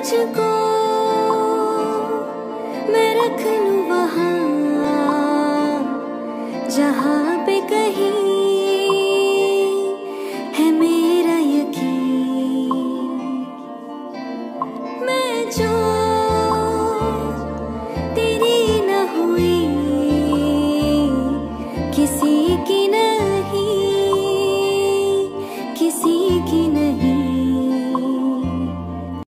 तुझको मैं रख लू वहाँ, जहाँ पे कहीं है मेरा यकीन। मैं जो तेरी न हुई, किसी की नहीं, किसी की नहीं